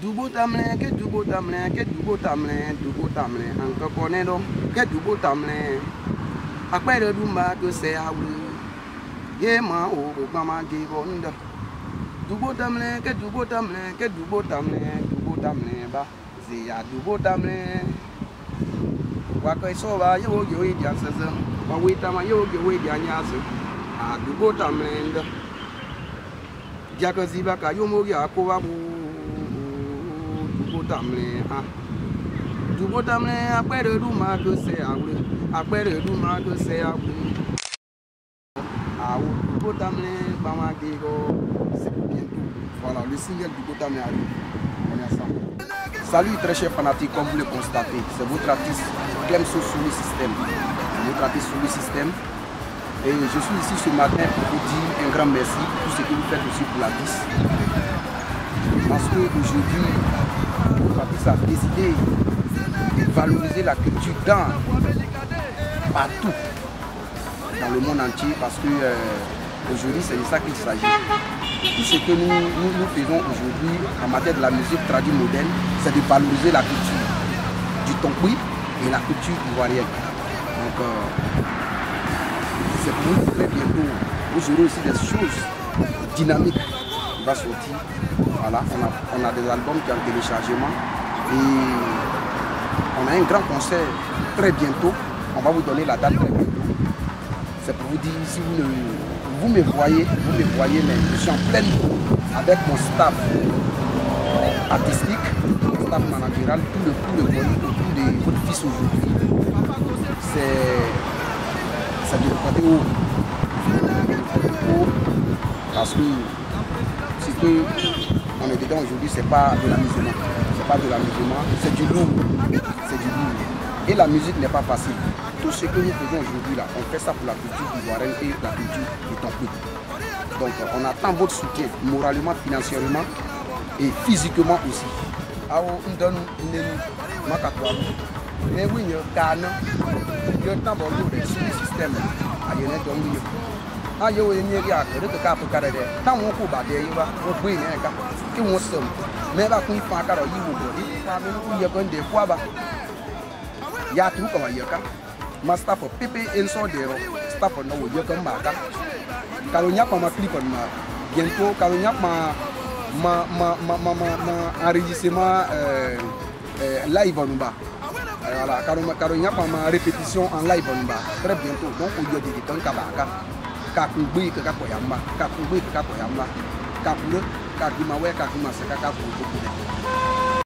dubo tamlɛ ke dubo tamlɛ ke dubo tamlɛ dubo tamlɛ ankɔkɔ nɛ dɔ ke dubo tamlɛ akpɛ ɖe ɖu ma to sɛ awu ye ma o o gbama ge bɔ ŋdɔ dubo tamlɛ ke dubo tamlɛ ke dubo tamlɛ dubo tamlɛ ba. Zeya dubo tamlɛ wakɔ sɔba ye wo ge wo dia sese. Wa wo tama ye wo ge wo dia nyazo a dubo tamlɛ ŋdɔ diakɔ ziba ka yo mo ge akova bu akpɛrɛ ɖu ma do voilà le single dubo tamlɛ arrive. On est ensemble salut très chers fanatiques comme vous le constatez c'est votre artiste Clemso Souli System. C'est votre artiste Souli System. Et je suis ici ce matin pour vous dire un grand merci pour ce que vous faites aussi pour la 10 parce qu'aujourd'hui, Patrice a décidé de valoriser la culture dans, partout, dans le monde entier, parce que euh, aujourd'hui, c'est de ça qu'il s'agit. Tout ce que nous, faisons aujourd'hui en matière de la musique traduite moderne, c'est de valoriser la culture du tonkui et la culture ivoirienne. Donc, euh, c'est pour très bientôt. Vous aurez aussi des choses dynamiques qui vont sortir voilà, on a, des albums qui ont téléchargement et on a un grand concert très bientôt. On va vous donner la date très bientôt. C'est pour vous dire, si vous, me voyez, vous me voyez, mais je suis en pleine avec mon staff artistique, mon staff managérial, tout le, tout de votre fils aujourd'hui. C'est de côté haut. Parce que c'est que on est dedans aujourd'hui, c'est pas de l'amusement. C'est pas de l'amusement, c'est du lourd. C'est du lourd. Et la musique n'est pas facile. Tout ce que nous faisons aujourd'hui là, on fait ça pour la culture ivoirienne et la culture du Tampou. Donc on attend votre soutien moralement, financièrement et physiquement aussi. Awo ndonu nenu de dongu yo. Ayo we nye ya kere ka ka ka de. Tawo ko ba de yi wa, wo won ka ro yi wo bo. Ifa me ku ye ko nde kwa ba. Ya tu ko wa ye ka. Ma staff pepe enso de ro. Wo ma clip on ma. Bientôt ma ma ma ma ma ma, enregistrement live on ba. Voilà, kalo kalo nya ma répétition en live on. Très bientôt. Donc o ye de kan ka ba ka. kakugbe kaka kɔyamba kakugbe kaka kɔyamba kakule kakuma wɛ kakuma sɛ kaka kɔ tó kú dɛ.